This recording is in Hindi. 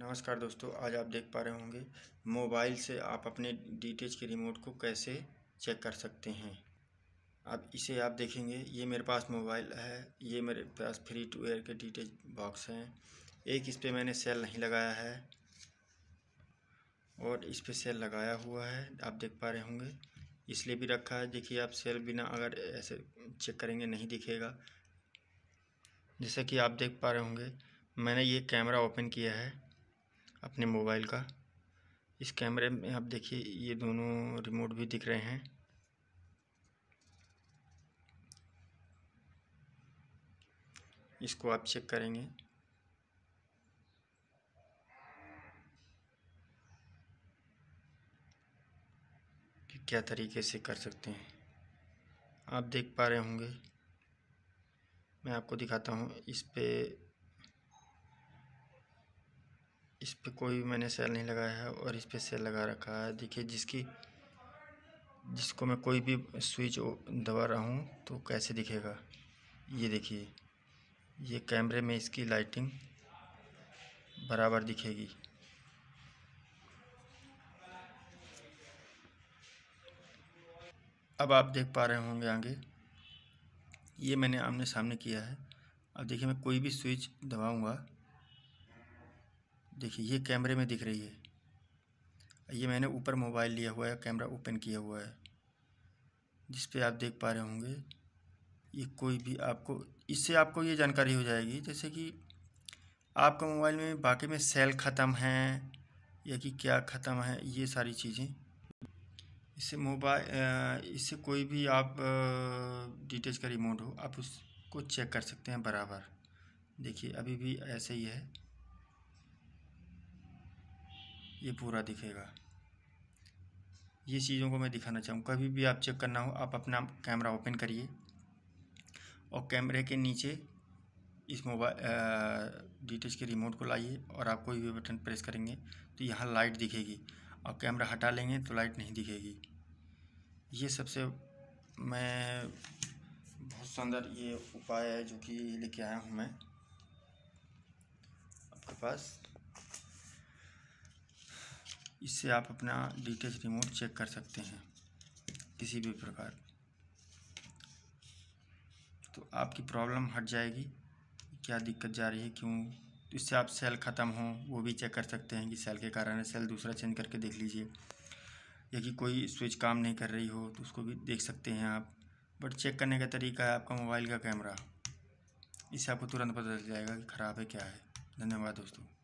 नमस्कार दोस्तों, आज आप देख पा रहे होंगे, मोबाइल से आप अपने डी के रिमोट को कैसे चेक कर सकते हैं। अब इसे आप देखेंगे, ये मेरे पास मोबाइल है, ये मेरे पास फ्री टू एयर के डी बॉक्स हैं। एक इस पर मैंने सेल नहीं लगाया है और इस पर सेल लगाया हुआ है, आप देख पा रहे होंगे। इसलिए भी रखा है, देखिए आप सेल बिना अगर ऐसे चेक करेंगे, नहीं दिखेगा। जैसे कि आप देख पा रहे होंगे, मैंने ये कैमरा ओपन किया है। अपने मोबाइल का। इस कैमरे में आप देखिए, ये दोनों रिमोट भी दिख रहे हैं। इसको आप चेक करेंगे। कि क्या तरीके से कर सकते हैं। आप देख पा रहे होंगे। मैं आपको दिखाता हूँ, इस पे इस पे कोई मैंने सेल नहीं लगाया है और इस पे सेल लगा रखा है। देखिए, जिसकी, जिसको मैं कोई भी स्विच दबा रहा हूँ तो कैसे दिखेगा? ये देखिए, ये कैमरे में इसकी लाइटिंग बराबर दिखेगी। अब आप देख पा रहे होंगे आगे, ये मैंने आमने सामने किया है। अब देखिए, मैं कोई भी स्विच दबाऊँगा देखिए, ये कैमरे में दिख रही है। ये मैंने ऊपर मोबाइल लिया हुआ है, कैमरा ओपन किया हुआ है जिस पे आप देख पा रहे होंगे। ये कोई भी आपको, इससे आपको ये जानकारी हो जाएगी, जैसे कि आपका मोबाइल में बाकी में सेल ख़त्म है या कि क्या ख़त्म है, ये सारी चीज़ें। इससे मोबाइल इससे कोई भी आप डिटेच का रिमोट हो, आप उसको चेक कर सकते हैं बराबर। देखिए, अभी भी ऐसे ही है। ये पूरा दिखेगा। ये चीज़ों को मैं दिखाना चाहूँ कभी भी आप चेक करना हो, आप अपना कैमरा ओपन करिए और कैमरे के नीचे इस मोबाइल डिटेच के रिमोट को लाइए और आप कोई भी बटन प्रेस करेंगे तो यहाँ लाइट दिखेगी। और कैमरा हटा लेंगे तो लाइट नहीं दिखेगी। ये सबसे मैं बहुत सुंदर ये उपाय है जो कि लेके आया हूँ मैं आपके पास। इससे आप अपना लीकेज रिमोट चेक कर सकते हैं, किसी भी प्रकार। तो आपकी प्रॉब्लम हट जाएगी, क्या दिक्कत जा रही है, क्यों? तो इससे आप सेल ख़त्म हो, वो भी चेक कर सकते हैं कि सेल के कारण है सेल दूसरा चेंज करके देख लीजिए। या कि कोई स्विच काम नहीं कर रही हो तो उसको भी देख सकते हैं आप। बट चेक करने का तरीका है आपका मोबाइल का कैमरा इससे आपको तुरंत पता चल जाएगा कि ख़राब है, क्या है। धन्यवाद दोस्तों।